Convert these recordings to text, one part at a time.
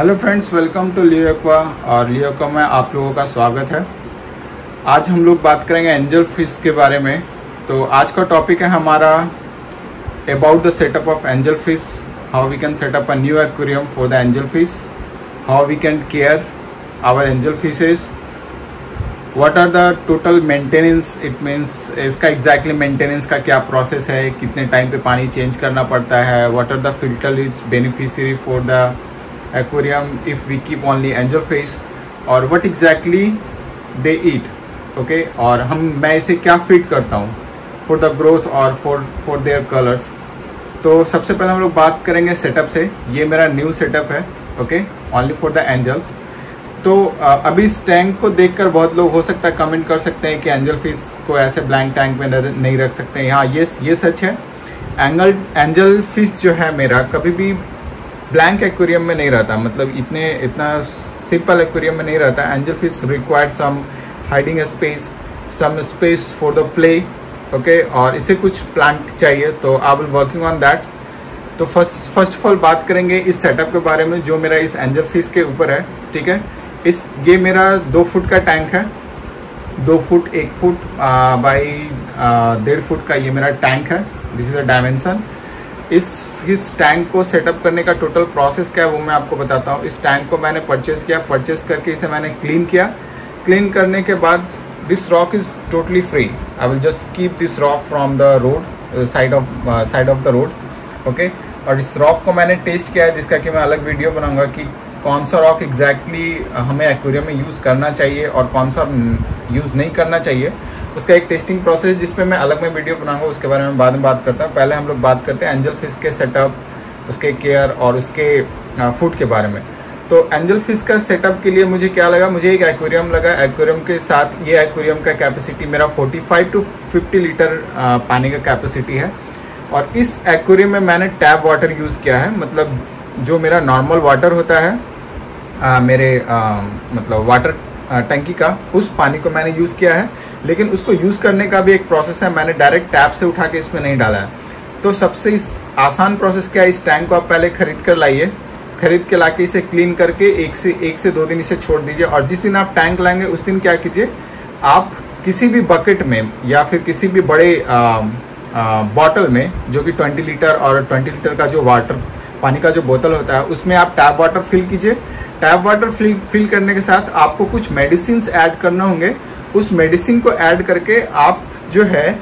Hello friends welcome to लियोक्वा और लियोक्वा में आप लोगों का स्वागत है। आज हम लोग बात करेंगे एंजल फ़िश के बारे में। तो आज का टॉपिक है हमारा about the setup of angel fish how we can setup a new aquarium for the angel fish how we can care our angel fishes what are the total maintenance it means इसका exactly maintenance का क्या process है, कितने time पे पानी change करना पड़ता है what are the filter is beneficiary for the aquarium if we keep only angelfish और what exactly they eat, okay? और हम, मैं इसे क्या फ़ीड करता हूँ? फॉर द ग्रोथ और फॉर फॉर देयर कलर्स तो सबसे पहले हम लोग बात करेंगे सेटअप से। ये मेरा न्यू सेटअप है okay only for the angels तो अभी इस टैंक को देखकर बहुत लोग हो सकता है कमेंट कर सकते हैं कि एंजल फ़िश को ऐसे ब्लैंक टैंक में नहीं रख सकते हैं। हाँ ये ये सच है। एंगल एंजल फ़िश जो है मेरा कभी भी ब्लैंक एक्वेरियम में नहीं रहता मतलब इतने, इतना सिंपल एक्वेरियम में नहीं रहता। Angel fish required some hiding space some space for the play okay और इसे कुछ प्लांट चाहिए तो I will working on that तो फ़र्स्ट फ़र्स्ट ऑफ़ ऑल बात करेंगे इस सेटअप के बारे में, जो मेरा इस एंजल फ़िश के ऊपर है, ठीक है? इस, ये मेरा दो फुट का टैंक है। दो फुट एक फुट बाई डेढ़ फुट का ये मेरा टैंक है। दिस इज़ अ डायमेंशन इस इस टैंक को सेटअप करने का टोटल प्रोसेस क्या है वो मैं आपको बताता हूँ। इस टैंक को मैंने परचेज किया परचेज करके इसे मैंने क्लीन किया। क्लीन करने के बाद this rock is totally free I will just keep this rock from the road side of side of the road okay और इस रॉक को मैंने टेस्ट किया है, जिसका कि मैं अलग वीडियो बनाऊँगा कि कौन सा रॉक एग्जैक्टली exactly हमें एक्वेरियम में यूज़ करना चाहिए और कौन सा यूज़ नहीं करना चाहिए। उसका एक टेस्टिंग प्रोसेस जिसमें मैं अलग में वीडियो बनाऊँगा उसके बारे में बाद में बात करता हूँ। पहले हम लोग बात करते हैं एंजल फ़िश के सेटअप उसके केयर और उसके फ़ूड के बारे में। तो एंजल फ़िश का सेटअप के लिए मुझे क्या लगा? मुझे एक एक्वेरियम लगा। एक्वेरियम के साथ ये एक्वेरियम का कैपेसिटी मेरा 45 टू 50 लीटर पानी का कैपेसिटी है। और इस एक्वेरियम में मैंने टैप वाटर यूज़ किया है। मतलब जो मेरा नॉर्मल वाटर होता है आ, मेरे आ, मतलब वाटर टंकी का उस पानी को मैंने यूज़ किया है। लेकिन उसको यूज़ करने का भी एक प्रोसेस है। मैंने डायरेक्ट टैप से उठा के इसमें नहीं डाला है। तो सबसे इस आसान प्रोसेस क्या है? इस टैंक को आप पहले खरीद कर लाइए। खरीद के लाके इसे क्लीन करके एक से एक से दो दिन इसे छोड़ दीजिए। और जिस दिन आप टैंक लाएँगे, उस दिन क्या कीजिए? आप किसी भी बकेट में या फिर किसी भी बड़े बॉटल में, जो कि 20 लीटर और 20 लीटर का जो वाटर पानी का जो बोतल होता है, उसमें आप टैप वाटर फिल कीजिए। टैप वाटर फिल फिल करने के साथ आपको कुछ मेडिसिन ऐड करना होंगे। उस मेडिसिन को ऐड करके आप जो है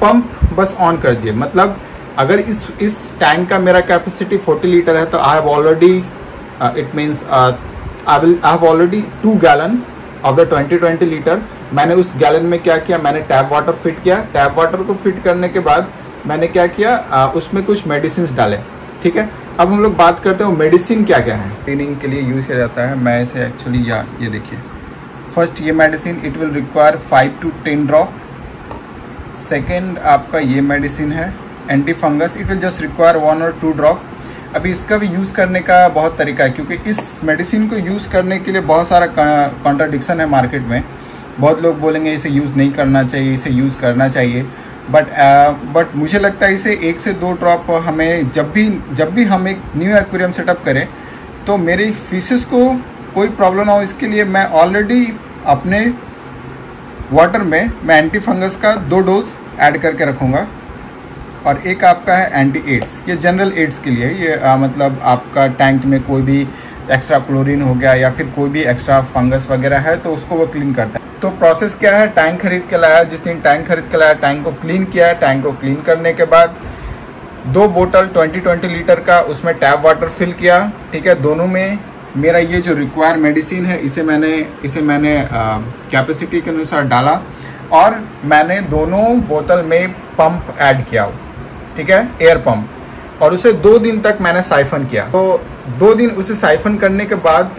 पंप बस ऑन कर दिए मतलब अगर इस इस टैंक का मेरा कैपेसिटी 40 लीटर है तो I have already it means I will I have already two gallon of the 20 20 litre मैंने उस गैलन में क्या किया? मैंने टैप वाटर फिट किया। टैप वाटर को फिट करने के बाद मैंने क्या किया? Uh, उसमें कुछ मेडिसिन डाले। ठीक है? अब हम लोग बात करते हैं मेडिसिन क्या क्या है। क्लीनिंग के लिए यूज़ किया जाता है। मैं इसे एक्चुअली या ये देखिए। फ़र्स्ट ये medicine it will require five to ten drop second आपका ये मेडिसिन है anti fungus it will just require one और टू ड्रॉप अभी इसका भी यूज़ करने का बहुत तरीका है क्योंकि इस मेडिसिन को यूज़ करने के लिए बहुत सारा कॉन्ट्राडिक्शन है मार्केट में. बहुत लोग बोलेंगे इसे यूज़ नहीं करना चाहिए इसे यूज़ करना चाहिए. बट बट uh, मुझे लगता है इसे एक से दो ड्रॉप हमें जब भी जब भी हम एक न्यू एक्वेरियम सेटअप करें तो मेरे फिशेस को कोई प्रॉब्लम ना हो इसके लिए मैं ऑलरेडी अपने वाटर में मैं एंटी फंगस का दो डोज ऐड करके रखूँगा। और एक आपका है एंटी एड्स ये जनरल एड्स के लिए ये आ, मतलब आपका टैंक में कोई भी एक्स्ट्रा क्लोरीन हो गया या फिर कोई भी एक्स्ट्रा फंगस वगैरह है तो उसको वो क्लीन करता है। तो प्रोसेस क्या है? टैंक खरीद के लाया। जिस दिन टैंक खरीद के लाया टैंक को क्लीन किया टैंक को क्लीन करने के बाद दो बोतल 20 20 लीटर का उसमें टैप वाटर फिल किया। ठीक है? दोनों में मेरा ये जो रिक्वायर मेडिसिन है, इसे मैंने इसे मैंने कैपेसिटी के अनुसार डाला और मैंने दोनों बोतल में पंप ऐड किया ठीक है? एयर पंप और उसे दो दिन तक मैंने साइफन किया। तो दो दिन उसे साइफन करने के बाद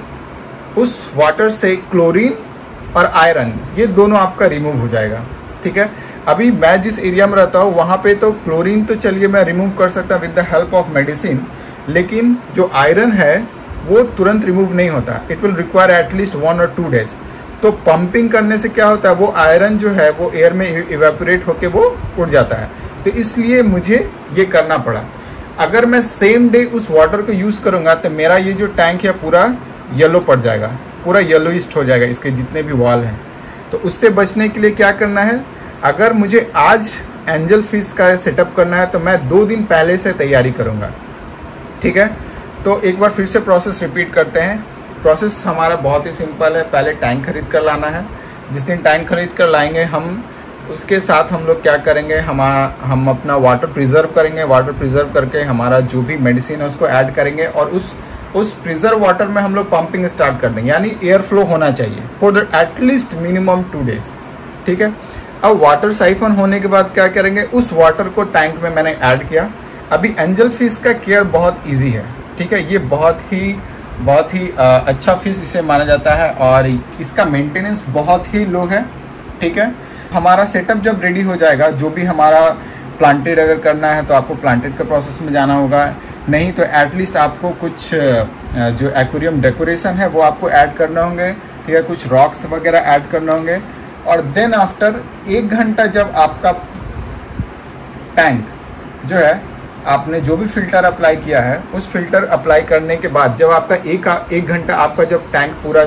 उस वाटर से क्लोरीन और आयरन ये दोनों आपका रिमूव हो जाएगा, ठीक है? अभी मैं जिस एरिया में रहता हूँ, वहाँ पे तो क्लोरीन तो चलिए मैं रिमूव कर सकता with the help of medicine लेकिन जो आयरन है वो तुरंत रिमूव नहीं होता। It will require at least one और टू डेज़ तो पंपिंग करने से क्या होता है? वो आयरन जो है, वो एयर में इवेपोरेट होके वो उड़ जाता है। तो इसलिए मुझे ये करना पड़ा। अगर मैं सेम डे उस वाटर को यूज़ करूँगा तो मेरा ये जो टैंक है, पूरा येलो पड़ जाएगा। पूरा येलोइस्ट हो जाएगा, इसके जितने भी वॉल हैं। तो उससे बचने के लिए क्या करना है? अगर मुझे आज एंजल फ़िश का सेटअप करना है तो मैं दो दिन पहले से तैयारी करूँगा। ठीक है? तो एक बार फिर से प्रोसेस रिपीट करते हैं। प्रोसेस हमारा बहुत ही सिंपल है। पहले टैंक खरीद कर लाना है। जिस दिन टैंक खरीद कर लाएँगे हम, उसके साथ हम लोग क्या करेंगे? हम हम अपना वाटर प्रिजर्व करेंगे। वाटर प्रिजर्व करके हमारा जो भी मेडिसिन है उसको ऐड करेंगे और उस उस प्रिजर्व वाटर में हम लोग पंपिंग स्टार्ट कर देंगे। यानी एयर फ्लो होना चाहिए for the at least minimum two days ठीक है? अब वाटर साइफन होने के बाद क्या करेंगे? उस वाटर को टैंक में मैंने ऐड किया। अभी एंजल फ़िश का केयर बहुत ईजी है। ठीक है, ये बहुत ही बहुत ही अच्छा फ़िश इसे माना जाता है और इसका मेंटेनेंस बहुत ही लो है, ठीक है। हमारा सेटअप जब रेडी हो जाएगा, जो भी हमारा प्लांटेड अगर करना है तो आपको प्लांटेड के प्रोसेस में जाना होगा। नहीं तो एटलीस्ट आपको कुछ जो एक्वेरियम डेकोरेशन है, वो आपको ऐड करना होंगे, ठीक है। कुछ रॉक्स वगैरह ऐड करना होंगे। और देन आफ्टर एक घंटा जब आपका टैंक जो है आपने जो भी फ़िल्टर अप्लाई किया है, उस फ़िल्टर अप्लाई करने के बाद जब आपका एक एक घंटा आपका जब टैंक पूरा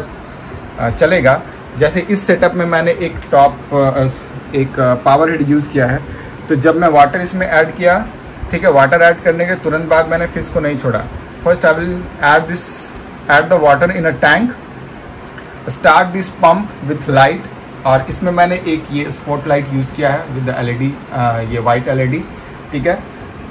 चलेगा, जैसे इस सेटअप में मैंने एक टॉप एक पावर हेड यूज़ किया है तो जब मैं वाटर इसमें ऐड किया, ठीक है वाटर ऐड करने के तुरंत बाद मैंने फ़िश को नहीं छोड़ा। First I will add this add the water in a tank start this pump with light और इसमें मैंने एक ये स्पॉट लाइट यूज़ किया है विद द एल ये वाइट एलईडी ठीक है?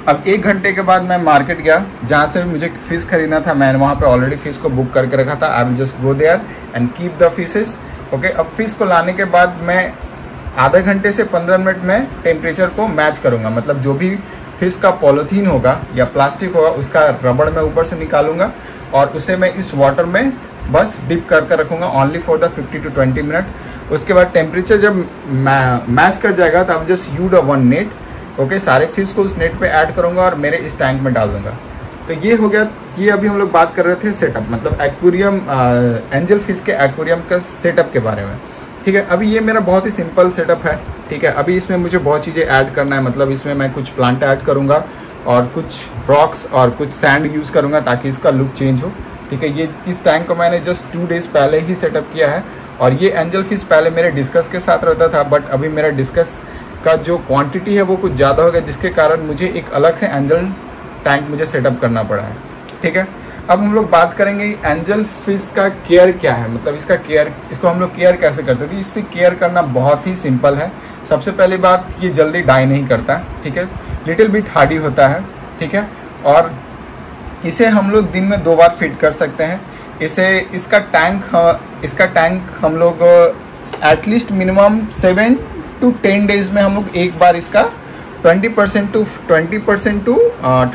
अब एक घंटे के बाद मैं मार्केट गया, जहाँ से मुझे फ़िश खरीदना था। मैंने वहाँ पे ऑलरेडी फ़िश को बुक करके रखा था। I will just go there and keep the fishes okay अब फ़िश को लाने के बाद मैं आधे घंटे से पंद्रह मिनट में टेम्परेचर को मैच करूँगा। मतलब जो भी फ़िश का पॉलीथीन होगा या प्लास्टिक होगा, उसका रबड़ मैं ऊपर से निकालूँगा और उसे मैं इस वाटर में बस डिप कर कर रखूँगा only for the fifty to twenty minute उसके बाद टेम्परेचर जब मैच कर जाएगा तो अब just used a one net okay सारे फ़िश को उस नेट पे ऐड करूँगा और मेरे इस टैंक में डाल दूँगा। तो ये हो गया ये अभी हम लोग बात कर रहे थे सेटअप मतलब एक्वेरियम एंजल फ़िश के एक्वेरियम का सेटअप के बारे में। ठीक है, अभी ये मेरा बहुत ही सिंपल सेटअप है। ठीक है, अभी इसमें मुझे बहुत चीज़ें ऐड करना है मतलब इसमें मैं कुछ प्लांट ऐड करूँगा और कुछ रॉक्स और कुछ सैंड यूज़ करूँगा ताकि इसका लुक चेंज हो। ठीक है, ये इस टैंक को मैंने जस्ट टू डेज़ पहले ही सेटअप किया है और ये एंजल फ़िश पहले मेरे डिस्कस के साथ रहता था बट अभी मेरा डिस्कस का जो क्वांटिटी है वो कुछ ज़्यादा हो गया जिसके कारण मुझे एक अलग से एंजल टैंक मुझे सेटअप करना पड़ा है। ठीक है? अब हम लोग बात करेंगे एंजल फ़िश का केयर क्या है? मतलब इसका केयर इसको हम लोग केयर कैसे करते थे इससे केयर करना बहुत ही सिंपल है। सबसे पहली बात, ये जल्दी डाई नहीं करता, ठीक है? लिटिल बिट हार्डी होता है, ठीक है? और इसे हम लोग दिन में दो बार फिट कर सकते हैं। इसे, इसका टैंक इसका टैंक हम लोग at least minimum seven to ten days में हम लोग एक बार इसका 20 percent to 20 percent to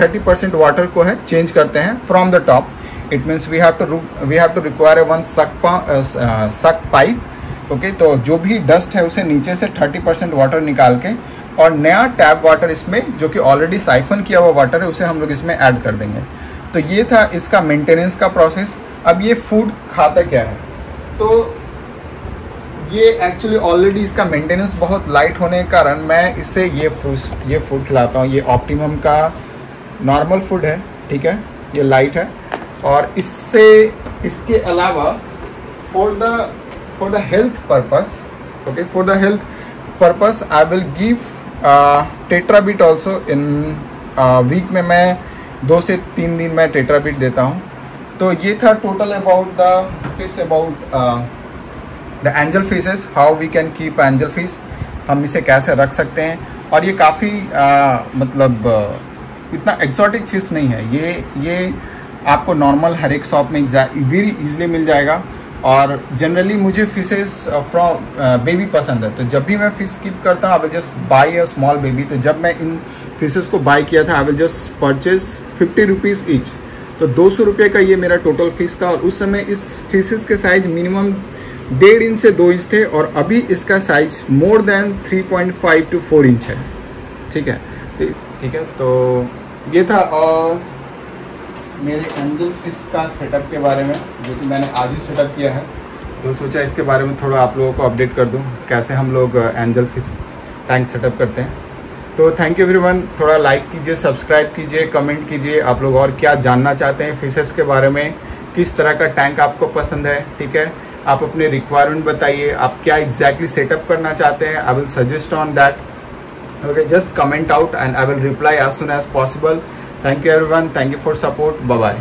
30 percent water को है चेंज करते हैं from the top it means we have to we have to require a one suck suck pipe okay तो जो भी डस्ट है उसे नीचे से 30 परसेंट वाटर निकाल के और नया टैप वाटर इसमें, जो कि ऑलरेडी साइफन किया हुआ वाटर है, उसे हम लोग इसमें ऐड कर देंगे। तो ये था इसका मेंटेनेंस का प्रोसेस अब ये फ़ूड खाता क्या है? तो ये एक्चुअली ऑलरेडी इसका मेंटेनेंस बहुत लाइट होने के कारण मैं इससे ये फ़ूड ये फ़ूड खिलाता हूँ। ये ऑप्टिमम का नॉर्मल फ़ूड है, ठीक है? ये लाइट है। और इससे, इसके अलावा for the for the health purpose okay for the health purpose I will give TetraBit also in week में मैं दो से तीन दिन में टेट्राबिट देता हूँ। तो ये था total about the fish about the angel fishes how we can keep angel fish हम इसे कैसे रख सकते हैं? और ये काफ़ी मतलब इतना एक्सॉटिक फ़िश नहीं है। ये ये आपको नॉर्मल हर एक शॉप में वेरी इजीली मिल जाएगा। और जनरली मुझे फिशेस फ्रॉम बेबी पसंद है। तो जब भी मैं फ़िश कीप करता हूँ I will just buy a small baby तो जब मैं इन फिशेस को बाई किया था I will just purchase fifty rupees each तो दो सौ रुपये का ये मेरा टोटल फ़ीस था। और उस समय इस फिशेस के साइज़ मिनिमम डेढ़ इंच से दो इंच थे और अभी इसका size more than 3.5 to 4 inch है। ठीक है? ठीक है तो ये था, और मेरे एंजल फ़िश का सेटअप के बारे में, जो कि मैंने आज ही सेटअप किया है। तो सोचा इसके बारे में थोड़ा आप लोगों को अपडेट कर दूँ, कैसे हम लोग एंजल फ़िश टैंक सेटअप करते हैं। तो थैंक यू एवरीवन थोड़ा लाइक कीजिए सब्सक्राइब कीजिए कमेंट कीजिए, आप लोग और क्या जानना चाहते हैं फिशेस के बारे में, किस तरह का टैंक आपको पसंद है, ठीक है? आप अपने रिक्वायरमेंट बताइए, आप क्या एग्जैक्टली सेटअप करना चाहते हैं? I will suggest on that okay just comment out and I will reply as soon as possible thank you everyone thank you for support bye